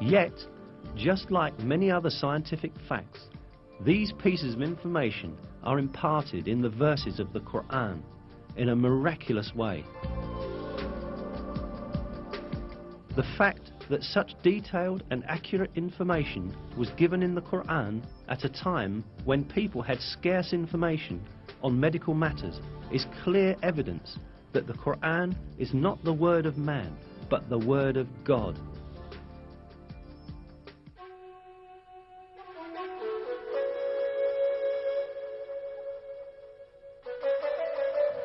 Yet, just like many other scientific facts, these pieces of information are imparted in the verses of the Quran in a miraculous way. The fact that such detailed and accurate information was given in the Quran at a time when people had scarce information on medical matters is clear evidence that the Quran is not the word of man, but the word of God.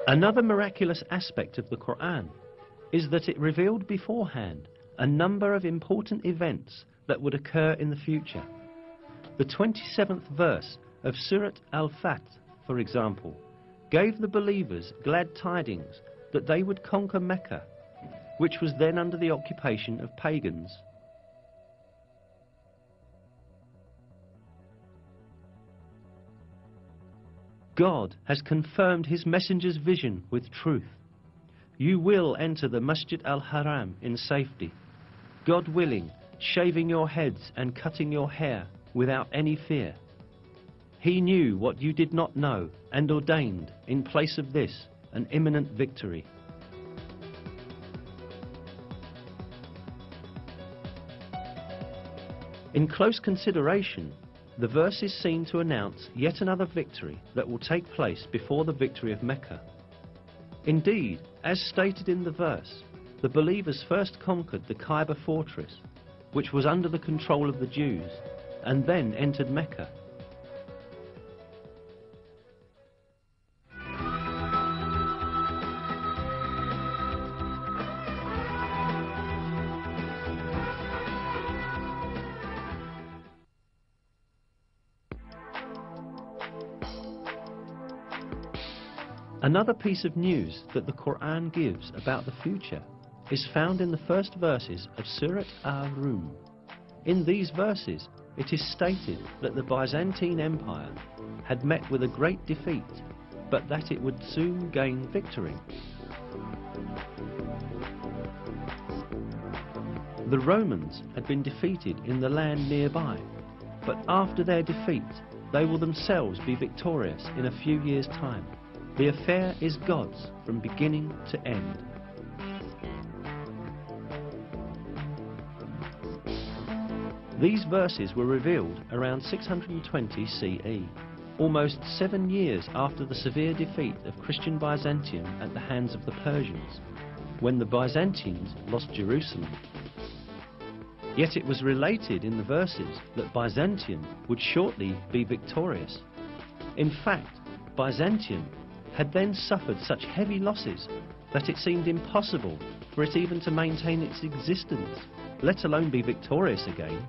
Another miraculous aspect of the Quran is that it revealed beforehand a number of important events that would occur in the future. The 27th verse of Surat Al-Fath, for example, gave the believers glad tidings that they would conquer Mecca, which was then under the occupation of pagans. God has confirmed his messenger's vision with truth. You will enter the Masjid al-Haram in safety, God willing, shaving your heads and cutting your hair without any fear. He knew what you did not know and ordained, in place of this, an imminent victory. In close consideration, the verses seem to announce yet another victory that will take place before the victory of Mecca. Indeed, as stated in the verse, the believers first conquered the Khyber fortress, which was under the control of the Jews, and then entered Mecca. Another piece of news that the Quran gives about the future is found in the first verses of Surat Ar-Rum. In these verses, it is stated that the Byzantine Empire had met with a great defeat, but that it would soon gain victory. The Romans had been defeated in the land nearby, but after their defeat, they will themselves be victorious in a few years' time. The affair is God's from beginning to end. These verses were revealed around 620 CE, almost seven years after the severe defeat of Christian Byzantium at the hands of the Persians, when the Byzantines lost Jerusalem. Yet it was related in the verses that Byzantium would shortly be victorious. In fact, Byzantium had then suffered such heavy losses that it seemed impossible for it even to maintain its existence, let alone be victorious again.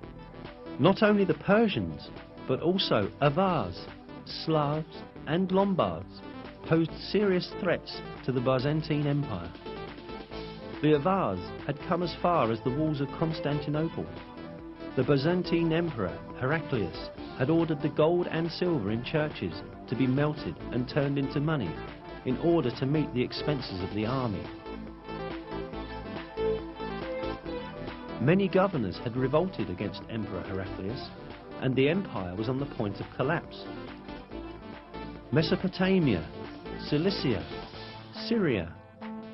Not only the Persians, but also Avars, Slavs and Lombards posed serious threats to the Byzantine Empire. The Avars had come as far as the walls of Constantinople. The Byzantine Emperor Heraclius had ordered the gold and silver in churches to be melted and turned into money in order to meet the expenses of the army. Many governors had revolted against Emperor Heraclius and the empire was on the point of collapse. Mesopotamia, Cilicia, Syria,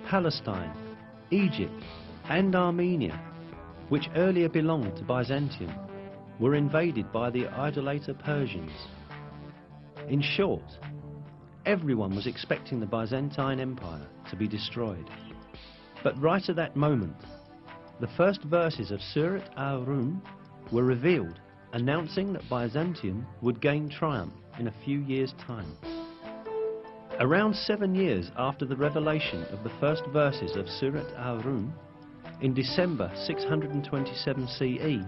Palestine, Egypt and Armenia, which earlier belonged to Byzantium, were invaded by the idolater Persians. In short, everyone was expecting the Byzantine Empire to be destroyed. But right at that moment, the first verses of Surat al-Rum were revealed, announcing that Byzantium would gain triumph in a few years' time. Around seven years after the revelation of the first verses of Surat al-Rum, in December 627 CE,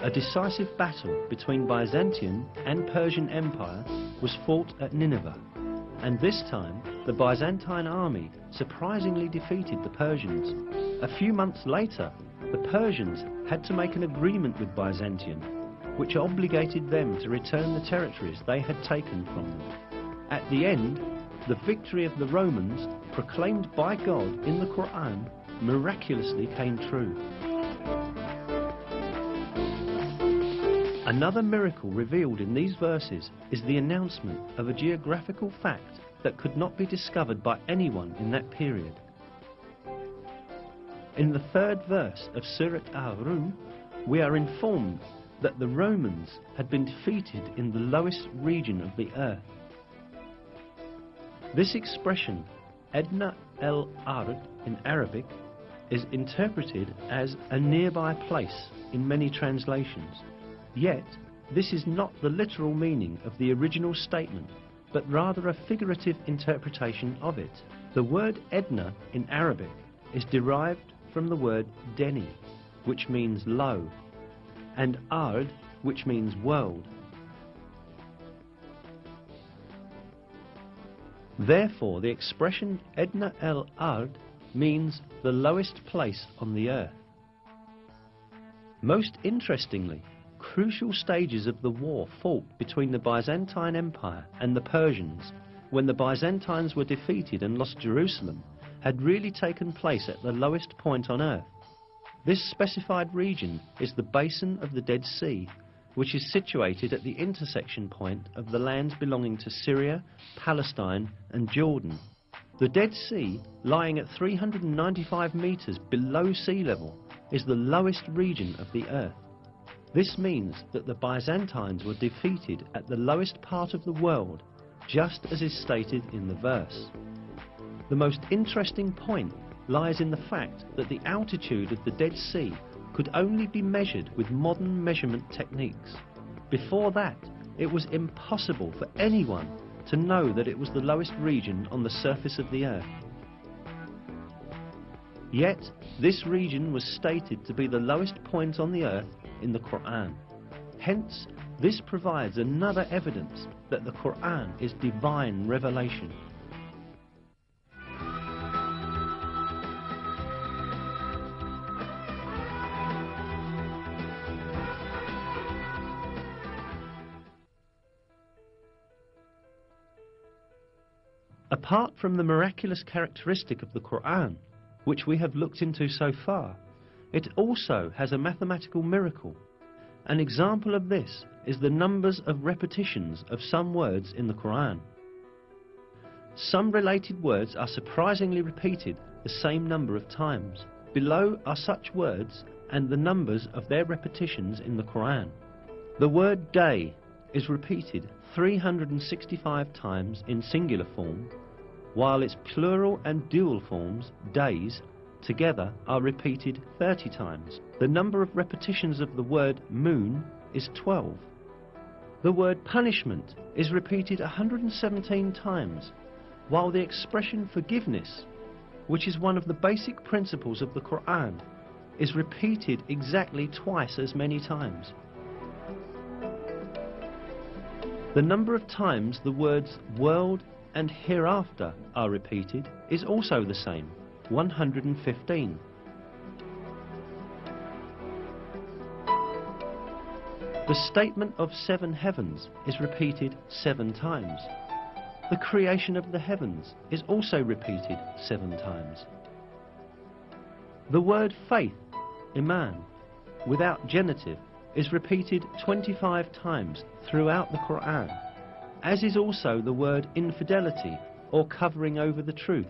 a decisive battle between Byzantium and Persian Empire was fought at Nineveh, and this time the Byzantine army surprisingly defeated the Persians. A few months later, the Persians had to make an agreement with Byzantium, which obligated them to return the territories they had taken from them. At the end, the victory of the Romans, proclaimed by God in the Quran, miraculously came true. Another miracle revealed in these verses is the announcement of a geographical fact that could not be discovered by anyone in that period. In the third verse of Surat al-Rum, we are informed that the Romans had been defeated in the lowest region of the earth. This expression, Edna el-Ard in Arabic, is interpreted as a nearby place in many translations. Yet, this is not the literal meaning of the original statement, but rather a figurative interpretation of it. The word Edna in Arabic is derived from the word Deni, which means low, and Ard, which means world. Therefore, the expression Edna el Ard means the lowest place on the earth. Most interestingly, crucial stages of the war fought between the Byzantine Empire and the Persians when the Byzantines were defeated and lost Jerusalem had really taken place at the lowest point on earth. This specified region is the basin of the Dead Sea, which is situated at the intersection point of the lands belonging to Syria, Palestine and Jordan. The Dead Sea, lying at 395 metres below sea level, is the lowest region of the earth. This means that the Byzantines were defeated at the lowest part of the world, just as is stated in the verse. The most interesting point lies in the fact that the altitude of the Dead Sea could only be measured with modern measurement techniques. Before that, it was impossible for anyone to know that it was the lowest region on the surface of the earth. Yet, this region was stated to be the lowest point on the earth in the Quran. Hence, this provides another evidence that the Quran is divine revelation. Apart from the miraculous characteristic of the Quran, which we have looked into so far, it also has a mathematical miracle. An example of this is the numbers of repetitions of some words in the Quran. Some related words are surprisingly repeated the same number of times. Below are such words and the numbers of their repetitions in the Quran. The word day is repeated 365 times in singular form while its plural and dual forms, days, together are repeated 30 times. The number of repetitions of the word moon is 12. The word punishment is repeated 117 times, while the expression forgiveness, which is one of the basic principles of the Quran, is repeated exactly twice as many times. The number of times the words world and hereafter are repeated is also the same, 115. The statement of seven heavens is repeated seven times. The creation of the heavens is also repeated seven times. The word faith, iman, without genitive, is repeated 25 times throughout the Quran as is also the word infidelity or covering over the truth,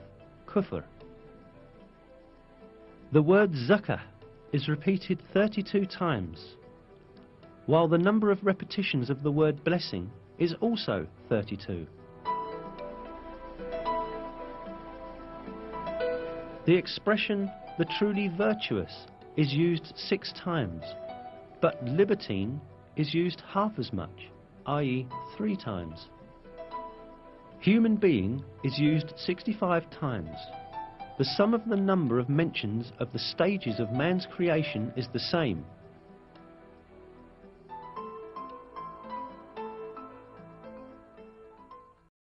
kufr. The word zakah is repeated 32 times, while the number of repetitions of the word blessing is also 32. The expression the truly virtuous is used six times, but libertine is used half as much i.e. three times. Human being is used 65 times. The sum of the number of mentions of the stages of man's creation is the same,